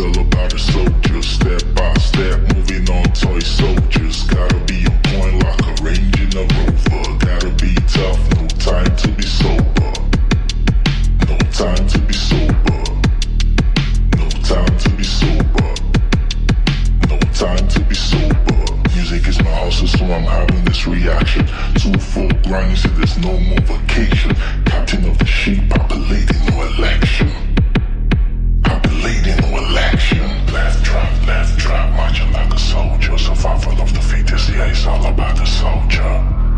all about a soldiers, step by step, moving on toy soldiers. Gotta be on point like a range in a rover. Gotta be tough, no time to be sober. No time to be sober. No time to be sober. No time to be sober. Music is my hustle, so I'm having this reaction. Two full grinds, so there's no more vacation. is all about the soldier.